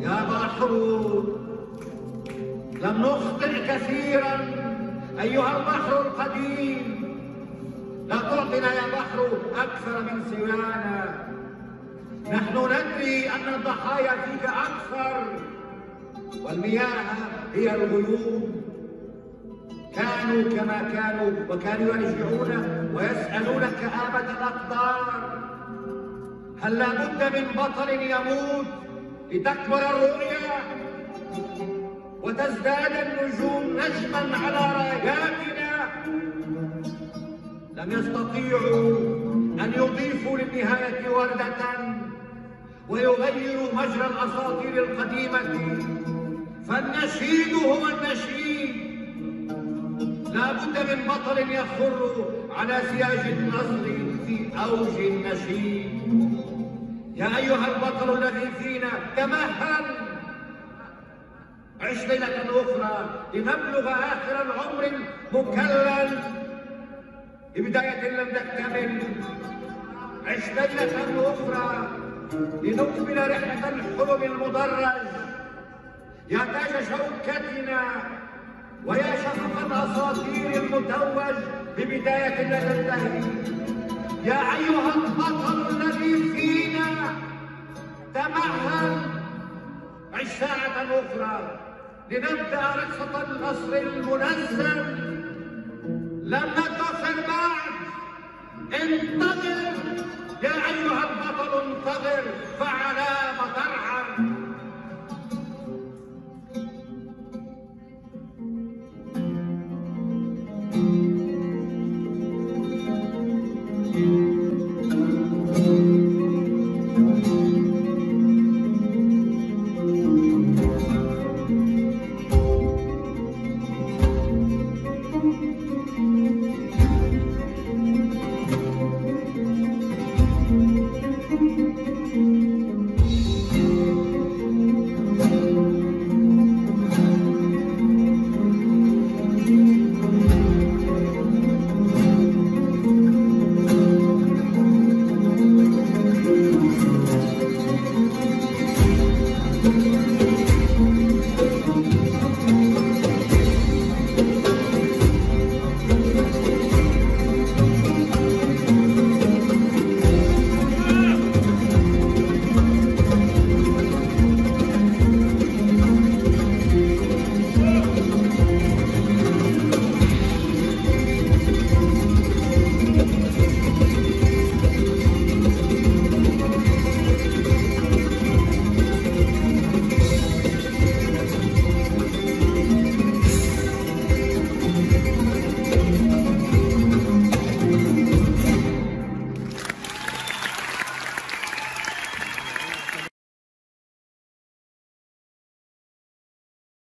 يا بحر لم نخطئ كثيرا أيها البحر القديم. لا تعطنا يا بحر أكثر من سوانا. نحن ندري أن الضحايا فيك أكثر والمياه هي الغيوم. كانوا كما كانوا وكانوا يرجعون ويسألون كآبة الأقدار هل لا بد من بطل يموت لتكبر الرؤيا وتزداد النجوم نجما على راياتنا؟ لم يستطيعوا أن يضيفوا للنهاية وردة ويغيروا مجرى الأساطير القديمة. فالنشيد هو النشيد لا بد من بطل يخر على سياج النصر في أوج النشيد. يا أيها البطل الذي فينا تمهل. عش ليلة أخرى لنبلغ آخر العمر مكلل ببداية لم تكتمل عش ليلة أخرى لنكمل رحلة الحلم المدرج. يا تاج شوكتنا ويا شفق الأساطير المتوج. ببداية لا تنتهي يا أيها البطل الذي فينا تمهل عش ساعة أخرى لنبدأ رقصة النصر المنزل. لم نتصل بعد انتظر يا